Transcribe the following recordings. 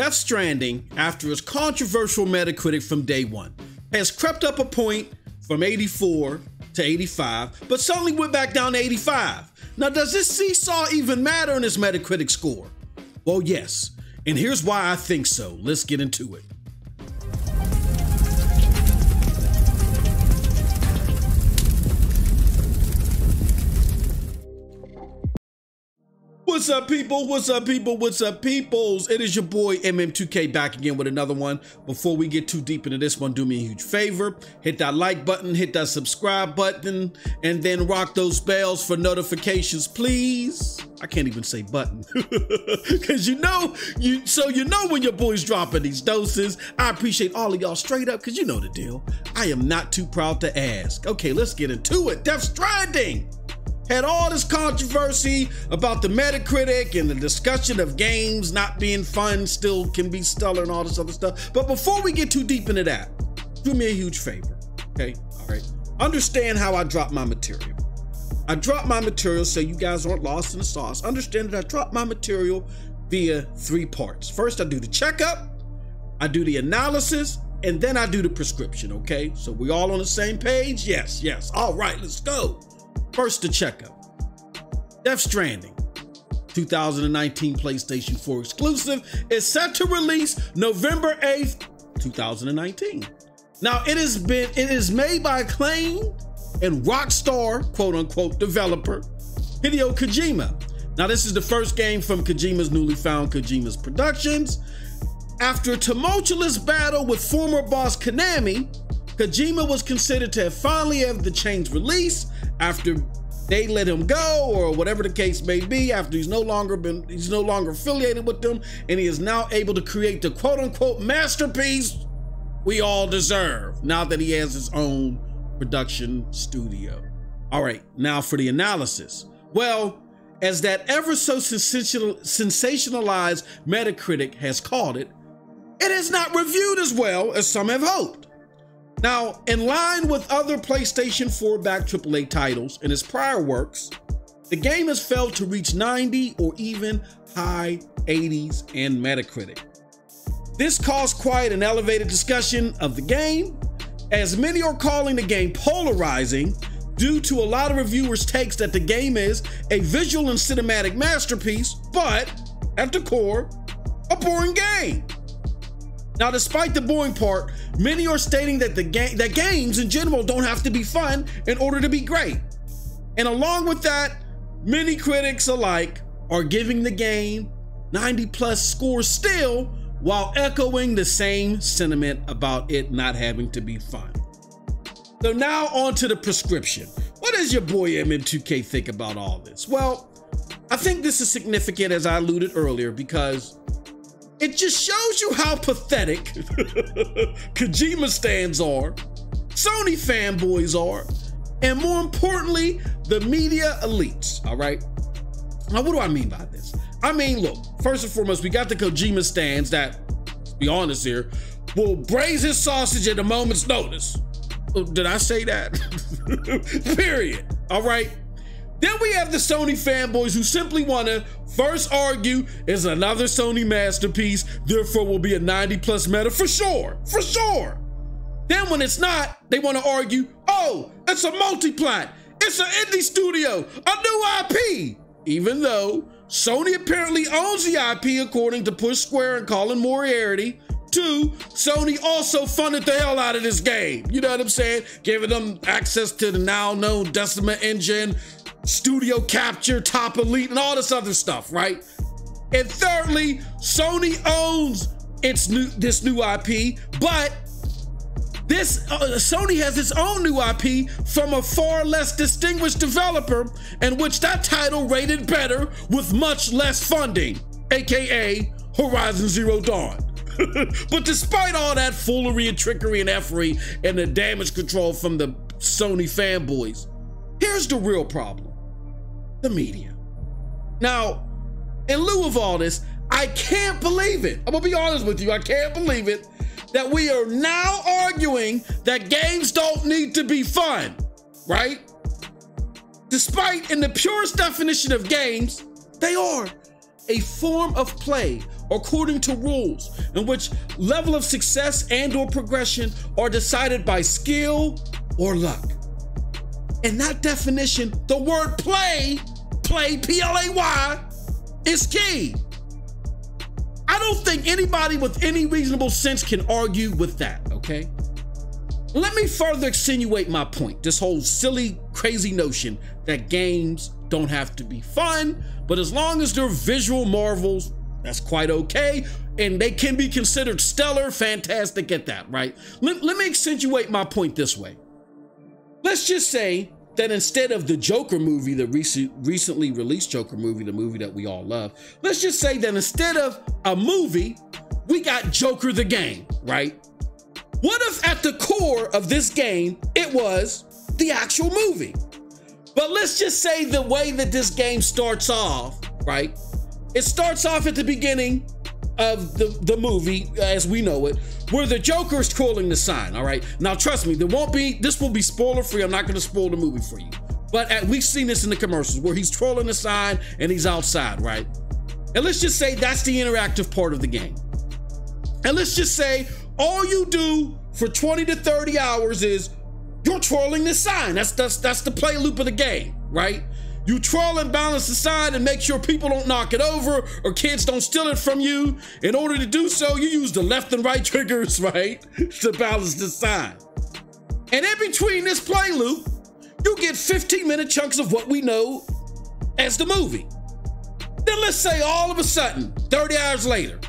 Death Stranding, after its controversial Metacritic from day one, has crept up a point from 84 to 85, but suddenly went back down to 85. Now, does this seesaw even matter in its Metacritic score? Well, yes, and here's why I think so. Let's get into it. What's up, people? What's up, people? What's up, peoples? It is your boy MM2K back again with another one. Before we get too deep into this one, do me a huge favor. Hit that like button, hit that subscribe button, and then rock those bells for notifications, please. I can't even say button. Cause you know, you so you know when your boy's dropping these doses. I appreciate all of y'all straight up, cause you know the deal. I am not too proud to ask. Okay, let's get into it. Death Stranding had all this controversy about the Metacritic and the discussion of games not being fun, still can be stellar and all this other stuff. But before we get too deep into that, do me a huge favor. Okay. All right. Understand how I drop my material. I drop my material so you guys aren't lost in the sauce. Understand that I drop my material via three parts. First, I do the checkup, I do the analysis, and then I do the prescription. Okay. So we all on the same page? Yes, yes. All right, let's go. First, the checkup. Death Stranding, 2019 PlayStation 4 exclusive, is set to release November 8th, 2019. Now, it has been it is made by acclaimed and Rockstar quote unquote developer Hideo Kojima. Now, this is the first game from Kojima's newly found Kojima's Productions. After a tumultuous battle with former boss Konami, Kojima was considered to have finally have the chains released after they let him go or whatever the case may be after he's no longer been he's no longer affiliated with them and he is now able to create the quote unquote masterpiece we all deserve now that he has his own production studio. All right now for the analysis. Well as that ever so sensationalized metacritic has called it it is not reviewed as well as some have hoped now, in line with other PlayStation 4 back AAA titles and its prior works, the game has failed to reach 90 or even high 80s in Metacritic. This caused quite an elevated discussion of the game, as many are calling the game polarizing due to a lot of reviewers' takes that the game is a visual and cinematic masterpiece, but at the core, a boring game. Now, despite the boring part, many are stating that the game that games in general don't have to be fun in order to be great. And along with that, many critics alike are giving the game 90 plus scores still while echoing the same sentiment about it not having to be fun. So now on to the prescription. What does your boy MM2K think about all this? Well, I think this is significant as I alluded earlier because it just shows you how pathetic Kojima stands are, Sony fanboys are, and more importantly, the media elites. All right. Now, what do I mean by this? I mean, look, first and foremost, we got the Kojima stands that, let's be honest here, will braise his sausage at a moment's notice. Did I say that? Period. All right. Then we have the Sony fanboys who simply want to first argue is another Sony masterpiece, therefore will be a 90 plus meta for sure, for sure. Then when it's not, they want to argue, oh, it's a multi-plat, it's an indie studio, a new IP. Even though Sony apparently owns the IP according to Push Square and Colin Moriarty, Two, Sony also funded the hell out of this game. You know what I'm saying? Giving them access to the now known Decima engine, studio capture, top elite, and all this other stuff, right? And thirdly, Sony owns its new this new IP, but this uh, Sony has its own new IP from a far less distinguished developer, in which that title rated better with much less funding, aka Horizon Zero Dawn. but despite all that foolery and trickery and effery and the damage control from the Sony fanboys, here's the real problem the media. Now, in lieu of all this, I can't believe it. I'm gonna be honest with you, I can't believe it that we are now arguing that games don't need to be fun, right? Despite, in the purest definition of games, they are. a form of play according to rules in which level of success and or progression are decided by skill or luck. In that definition, the word play, play, P-L-A-Y, is key. I don't think anybody with any reasonable sense can argue with that, okay? Let me further extenuate my point. This whole silly, crazy notion that games don't have to be fun, but as long as they're visual marvels, that's quite okay. And they can be considered stellar, fantastic at that, right? Let, let me accentuate my point this way. Let's just say that instead of the Joker movie, the recent, recently released Joker movie, the movie that we all love, let's just say that instead of a movie, we got Joker the game, right? What if at the core of this game, it was the actual movie? But let's just say the way that this game starts off, right? It starts off at the beginning of the, the movie as we know it, where the Joker is calling the sign, all right? Now, trust me, there won't be, this will be spoiler free. I'm not gonna spoil the movie for you. But at, we've seen this in the commercials where he's trolling the sign and he's outside, right? And let's just say that's the interactive part of the game. And let's just say all you do for 20 to 30 hours is you're trolling the sign. That's that's that's the play loop of the game, right? You troll and balance the sign and make sure people don't knock it over or kids don't steal it from you. In order to do so, you use the left and right triggers, right, to balance the sign. And in between this play loop, you get 15 minute chunks of what we know as the movie. Then let's say all of a sudden, 30 hours later,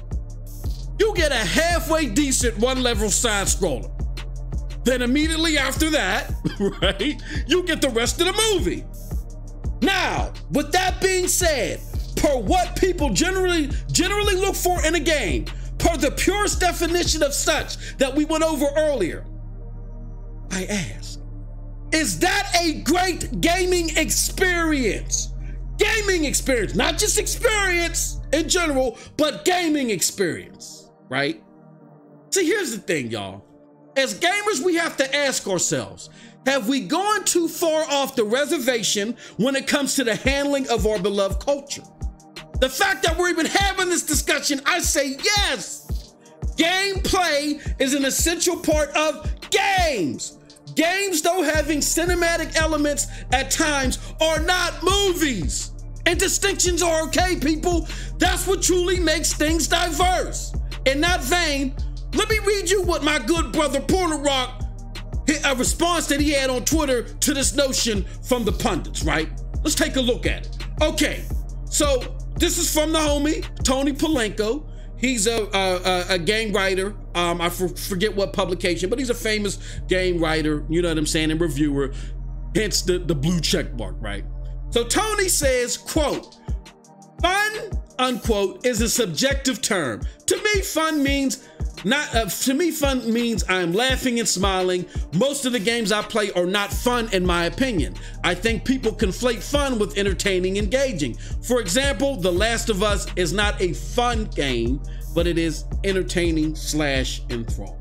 you get a halfway decent one level side scroller. Then immediately after that, right, you get the rest of the movie. Now, with that being said, per what people generally generally look for in a game, per the purest definition of such that we went over earlier, I ask, is that a great gaming experience? Gaming experience, not just experience in general, but gaming experience right? See, here's the thing, y'all. As gamers, we have to ask ourselves have we gone too far off the reservation when it comes to the handling of our beloved culture? The fact that we're even having this discussion, I say yes. Gameplay is an essential part of games. Games, though having cinematic elements at times, are not movies. And distinctions are okay, people. That's what truly makes things diverse. In that vein, let me read you what my good brother Porter Rock, a response that he had on Twitter to this notion from the pundits, right? Let's take a look at it. Okay, so this is from the homie Tony Polanco. He's a, a, a game writer. Um, I forget what publication, but he's a famous game writer. You know what I'm saying, and reviewer. Hence the the blue check mark, right? So Tony says, "quote Fun unquote is a subjective term. To me, fun means not uh, to me fun means i'm laughing and smiling. Most of the games i play are not fun in my opinion. I think people conflate fun with entertaining engaging. For example the last of us is not a fun game but it is entertaining slash enthralling.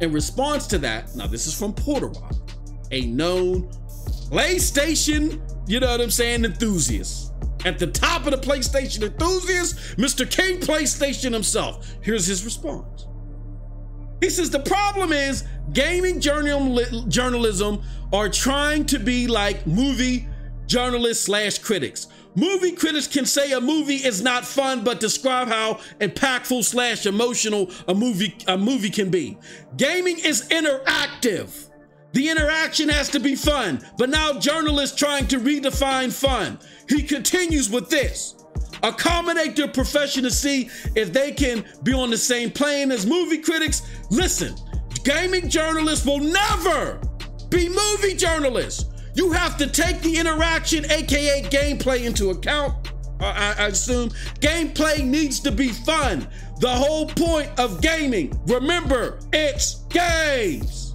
In response to that now this is from porter rock a known playstation you know what i'm saying enthusiast at the top of the PlayStation enthusiast, Mr. King PlayStation himself. Here's his response. He says the problem is gaming journalism are trying to be like movie journalists slash critics. Movie critics can say a movie is not fun, but describe how impactful slash emotional a movie a movie can be. Gaming is interactive. The interaction has to be fun, but now journalists trying to redefine fun. He continues with this. Accommodate their profession to see if they can be on the same plane as movie critics. Listen, gaming journalists will never be movie journalists. You have to take the interaction, aka gameplay, into account. Uh, I, I assume gameplay needs to be fun. The whole point of gaming, remember, it's games.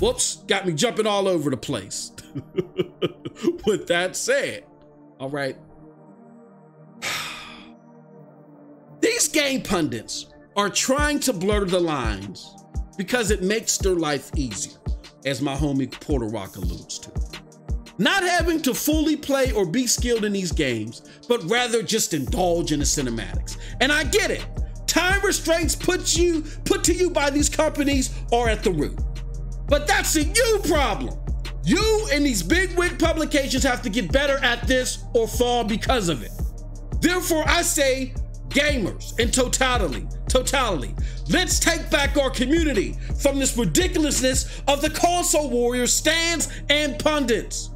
Whoops, got me jumping all over the place. With that said, all right. These game pundits are trying to blur the lines because it makes their life easier, as my homie Porter Rock alludes to. not having to fully play or be skilled in these games, but rather just indulge in the cinematics. And I get it. Time restraints put you put to you by these companies are at the root. But that's a you problem. You and these big wig publications have to get better at this or fall because of it. Therefore, I say gamers in totality, totality. Let's take back our community from this ridiculousness of the console warriors, stands, and pundits.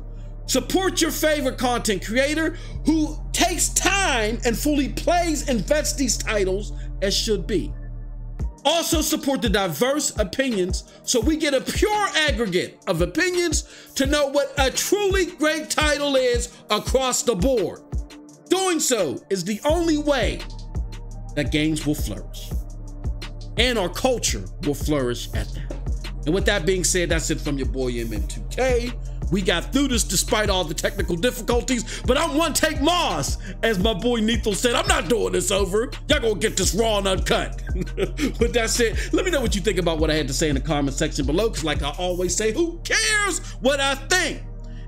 Support your favorite content creator who takes time and fully plays and vets these titles as should be. Also support the diverse opinions so we get a pure aggregate of opinions to know what a truly great title is across the board. Doing so is the only way that games will flourish. And our culture will flourish at that. And with that being said, that's it from your boy MM2K. We got through this despite all the technical difficulties, but I'm one take Mos. As my boy Nethel said, I'm not doing this over. Y'all gonna get this raw and uncut. With that said, let me know what you think about what I had to say in the comment section below, because like I always say, who cares what I think?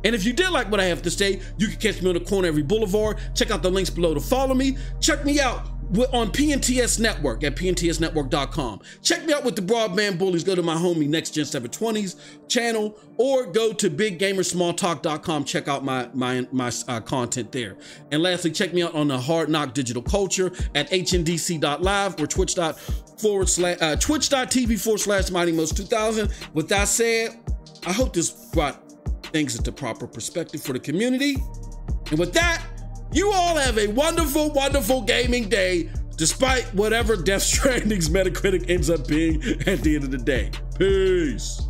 And if you did like what I have to say, you can catch me on the corner every boulevard. Check out the links below to follow me. Check me out on PNTS Network at pntsnetwork.com. Check me out with the Broadband Bullies. Go to my homie Next Gen 720s channel or go to biggamerssmalltalk.com. Check out my my my uh, content there. And lastly, check me out on the Hard Knock Digital Culture at hdc.live or twitch forward slash uh, twitch.tv forward slash Mighty Mos 2000. With that said, I hope this brought things into proper perspective for the community. And with that, you all have a wonderful, wonderful gaming day, despite whatever Death Stranding's Metacritic ends up being at the end of the day. Peace.